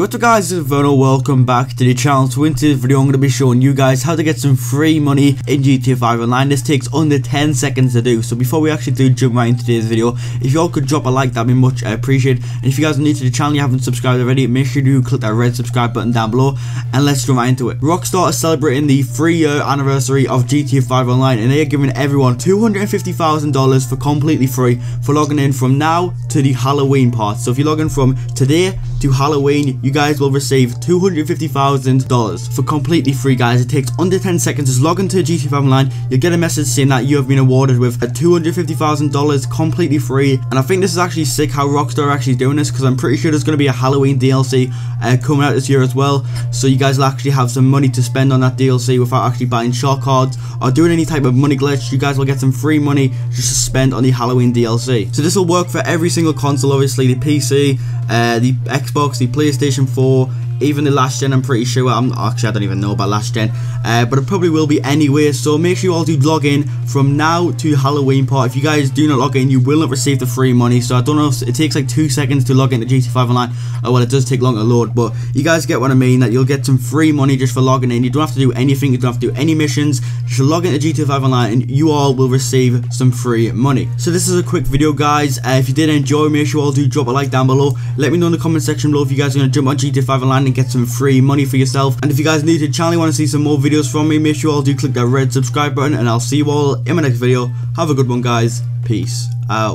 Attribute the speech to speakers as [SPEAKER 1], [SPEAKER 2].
[SPEAKER 1] what's up guys, this is Inferno, welcome back to the channel. So in today's video I'm going to be showing you guys how to get some free money in GTA 5 Online. This takes under 10 seconds to do. So before we actually do jump right into today's video, if you all could drop a like, that'd be much uh, appreciated. And if you guys are new to the channel you haven't subscribed already, make sure you click that red subscribe button down below. And let's jump right into it. Rockstar is celebrating the 3 year anniversary of GTA 5 Online and they are giving everyone $250,000 for completely free for logging in from now to the Halloween part. So if you log in from today to Halloween, you guys will receive $250,000 for completely free, guys. It takes under 10 seconds. Just log into GTA 5 Online. You'll get a message saying that you have been awarded with a $250,000 completely free. And I think this is actually sick how Rockstar are actually doing this because I'm pretty sure there's going to be a Halloween DLC uh, coming out this year as well. So you guys will actually have some money to spend on that DLC without actually buying shark cards or doing any type of money glitch. You guys will get some free money just to spend on the Halloween DLC. So this will work for every single console, obviously the PC, uh, the Xbox, the PlayStation 4, even the last gen I'm pretty sure. I'm actually I don't even know about last gen. Uh, but it probably will be anyway so make sure you all do log in from now to Halloween part if you guys do not log in you will not receive the free money. So I don't know if it takes like two seconds to log into GT5 online. Oh well it does take long to load but you guys get what I mean that you'll get some free money just for logging in. You don't have to do anything. You don't have to do any missions. Just log into GT5 online and you all will receive some free money. So this is a quick video guys. Uh, if you did enjoy make sure you all do drop a like down below. Let me know in the comment section below if you guys are going to jump on GT5 online and get some free money for yourself. And if you guys need to channel, want to see some more videos from me, make sure you all do click that red subscribe button and I'll see you all in my next video. Have a good one guys. Peace out.